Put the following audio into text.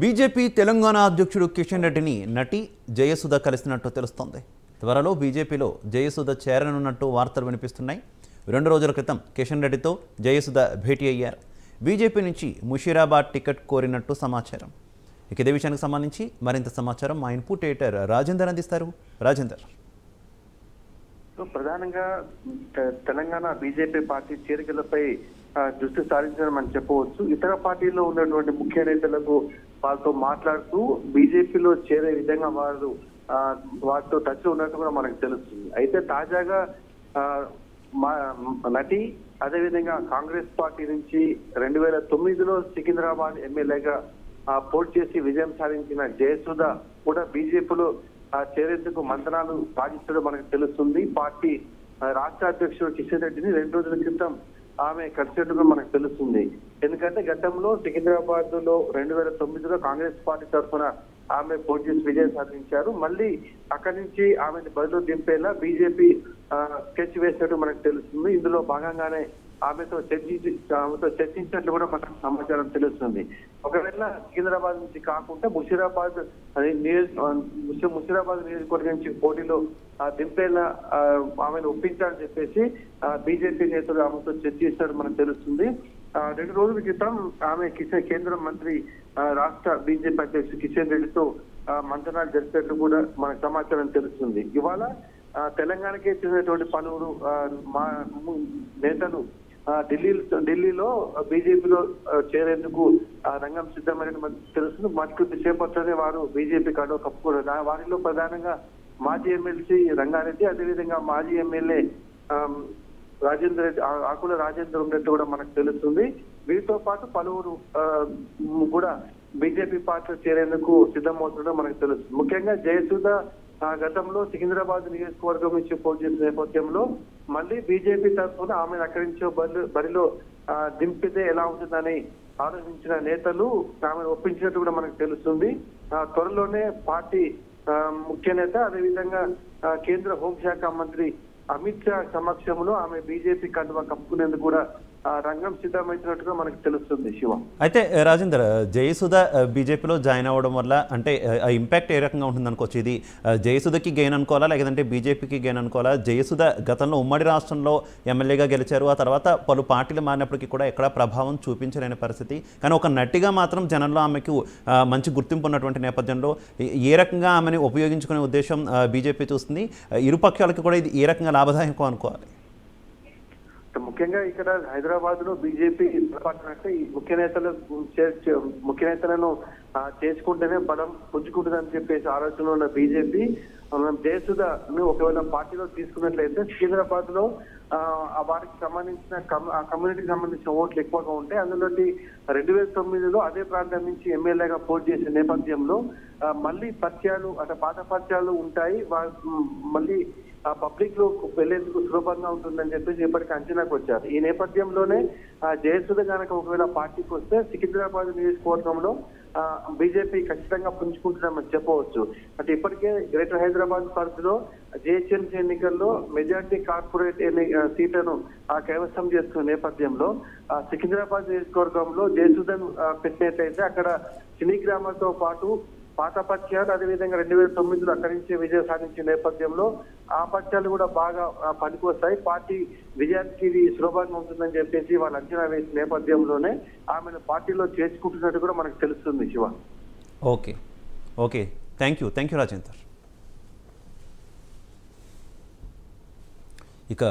BJP Telangana అధ్యక్షుడు కిషన్ రెడ్డిని నటి జయసుధ కలిసినట్టు తెలుస్తోంది. త్వరలో బీజేపీలో జయసుధ చేరనున్నట్టు వార్తలు వినిపిస్తున్నాయి. రెండు రోజుల క్రితం కిషన్ రెడ్డితో జయసుధ భేటీ అయ్యారు. బీజేపీ నుంచి ముషీరాబాద్ టికెట్ కోరినట్టు సమాచారం. ఇక ఇదే విషయానికి సంబంధించి మరింత సమాచారం మా ఇన్పుట్ ఎడిటర్ రాజేందర్ అందిస్తారు. రాజేందర్. సో ప్రధానంగా తెలంగాణ బీజేపీ పార్టీ చేరికలపై దృష్టి సారించడం అని చెప్పవచ్చు. ఇతర పార్టీలో ఉన్నటువంటి ముఖ్య నేతలకు వాళ్ళతో మాట్లాడుతూ బీజేపీలో చేరే విధంగా వారు వాటితో వారితో టచ్ ఉన్నట్టు కూడా మనకు తెలుస్తుంది. అయితే తాజాగా ఆ, మా నటి అదేవిధంగా కాంగ్రెస్ పార్టీ నుంచి రెండు వేల తొమ్మిదిలో సికింద్రాబాద్ ఎమ్మెల్యేగా పోటీ చేసి విజయం సాధించిన జయసుధ కూడా బీజేపీలో ఆ, చేరేందుకు మంత్రాలు సాధించడం మనకు తెలుస్తుంది. పార్టీ రాష్ట్ర అధ్యక్షుడు కిషన్ రెడ్డిని రెండు రోజుల క్రితం ఆమె కలిసినట్టుగా మనకు తెలుస్తుంది. ఎందుకంటే గతంలో సికింద్రాబాద్లో రెండు వేల తొమ్మిదిలో కాంగ్రెస్ పార్టీ తరఫున ఆమె పోటీ చేసి విజయం సాధించారు. మళ్ళీ అక్కడి నుంచి ఆమెను బదిలో దింపేలా బీజేపీ స్కెచ్ వేసినట్టు మనకు తెలుస్తుంది. ఇందులో భాగంగానే ఆమెతో చర్చించి ఆమెతో చర్చించినట్లు కూడా మనకు సమాచారం తెలుస్తుంది. ఒకవేళ సికింద్రాబాద్ నుంచి కాకుండా ముషీరాబాద్ అదే నియోజ ముషీరాబాద్ నియోజకవర్గం నుంచి పోటీలో దింపేలా ఆమెను ఒప్పించాలని చెప్పేసి బీజేపీ నేతలు ఆమెతో చర్చిస్తారు మనకు తెలుస్తుంది. ఆ, రెండు రోజుల క్రితం ఆమె కిషన్ కేంద్ర మంత్రి ఆ, రాష్ట్ర బీజేపీ అధ్యక్షుడు కిషన్ రెడ్డితో ఆ, మంతనాలు జరిపినట్లు కూడా మనకు సమాచారం తెలుస్తుంది. ఇవాళ తెలంగాణకే చెందినటువంటి పలువురు మా నేతలు ఢిల్లీ ఢిల్లీలో బీజేపీలో చేరేందుకు ఆ, రంగం సిద్ధమైన మనకు తెలుస్తుంది. మరికొద్ది సేపట్లోనే వారు బీజేపీ కాడో కప్పుకోవడం వారిలో ప్రధానంగా మాజీ ఎమ్మెల్సీ రంగారెడ్డి అదేవిధంగా మాజీ ఎమ్మెల్యే రాజేంద్ర రెడ్డి ఆకుల రాజేంద్ర ఉన్నట్టు కూడా మనకు తెలుస్తుంది. వీరితో పాటు పలువురు కూడా బీజేపీ పార్టీలో చేరేందుకు సిద్ధమవుతుండడం మనకు తెలుస్తుంది. ముఖ్యంగా జయసుధ గతంలో సికింద్రాబాద్ నియోజకవర్గం నుంచి పోటీ చేసిన నేపథ్యంలో మళ్ళీ బీజేపీ తరఫున ఆమెను అక్కడి నుంచి బరిలో దింపితే ఎలా ఉంటుందని ఆలోచించిన నేతలు ఆమెను ఒప్పించినట్టు కూడా మనకు తెలుస్తుంది. ఆ, త్వరలోనే పార్టీ ఆ, ముఖ్య నేత అదేవిధంగా కేంద్ర హోంశాఖ మంత్రి అమిత్ షా సమక్షంలో ఆమె బీజేపీ కండువా కప్పుకునేందుకు కూడా రంగం సిద్ధమైనట్టుగా మనకు తెలుస్తుంది శివ. అయితే రాజేందర్ జయసుధ బీజేపీలో జాయిన్ అవ్వడం వల్ల అంటే ఆ, ఇంపాక్ట్ ఏ రకంగా ఉంటుంది అనుకోవచ్చు? ఇది జయసుధకి గెయిన్ అనుకోవాలా? లేదంటే బీజేపీకి గెయిన్ అనుకోవాలా? జయసుధ గతంలో ఉమ్మడి రాష్ట్రంలో ఎమ్మెల్యేగా గెలిచారు. ఆ తర్వాత పలు పార్టీలు మారినప్పటికీ కూడా ఎక్కడా ప్రభావం చూపించలేని పరిస్థితి. కానీ ఒక నటిగా మాత్రం జనంలో ఆమెకు మంచి గుర్తింపు ఉన్నటువంటి నేపథ్యంలో ఏ- రకంగా ఆమెని ఉపయోగించుకునే ఉద్దేశం బీజేపీ చూస్తుంది? ఇరుపక్షాలకు ఇరు కూడా ఇది ఏ రకంగా లాభదాయకం అనుకోవాలి? ముఖ్యంగా ఇక్కడ హైదరాబాద్లో బీజేపీ అంటే ఈ ముఖ్య నేతలు చే- ముఖ్య నేతలను చేసుకుంటేనే బలం పుంజుకుంటుందని చెప్పేసి ఆలోచనలో ఉన్న బీజేపీ మనం జయసుధను ఒకవేళ పార్టీలో తీసుకున్నట్లయితే సికింద్రాబాద్లో ఆ, వారికి సంబంధించిన ఆ కమ్యూనిటీకి సంబంధించిన ఓట్లు ఎక్కువగా ఉంటాయి. అందులో రెండు వేల తొమ్మిదిలో అదే ప్రాంతం నుంచి ఎమ్మెల్యేగా పోటీ చేసిన నేపథ్యంలో మళ్ళీ పరిచయాలు అంటే పాత పరిచయాలు ఉంటాయి. మళ్ళీ ఆ పబ్లిక్లో వెళ్ళేందుకు సులభంగా ఉంటుందని చెప్పేసి ఇప్పటికి అంచనాకు వచ్చారు. ఈ నేపథ్యంలోనే ఆ జయసుధ గనక ఒకవేళ పార్టీకి వస్తే సికింద్రాబాద్ నియోజకవర్గంలో బీజేపీ ఖచ్చితంగా పుంజుకుంటుందని చెప్పవచ్చు. అంటే ఇప్పటికే గ్రేటర్ హైదరాబాద్ పరిధిలో జిహెచ్ఎంసీ ఎన్నికల్లో మెజార్టీ కార్పొరేట్ ఎన్ని- సీట్లను ఆ, కైవసం చేస్తున్న నేపథ్యంలో సికింద్రాబాద్ నియోజకవర్గంలో జయసుధను పెట్టినట్లయితే అక్కడ సినీ గ్రామాలతో పాటు పాత పక్షాలు అదేవిధంగా రెండు వేల తొమ్మిదిలో అక్కడి నుంచి విజయం సాధించిన నేపథ్యంలో ఆ పత్యాలు కూడా బాగా పనికొస్తాయి. పార్టీ విజయానికి ఇది సులభంగా ఉంటుందని చెప్పేసి వాళ్ళు అంచనా వేసిన నేపథ్యంలోనే ఆమెను పార్టీలో చేర్చుకుంటున్నట్టు కూడా మనకు తెలుస్తుంది Shiva. Okay. Okay. Thank you thank you Rajender.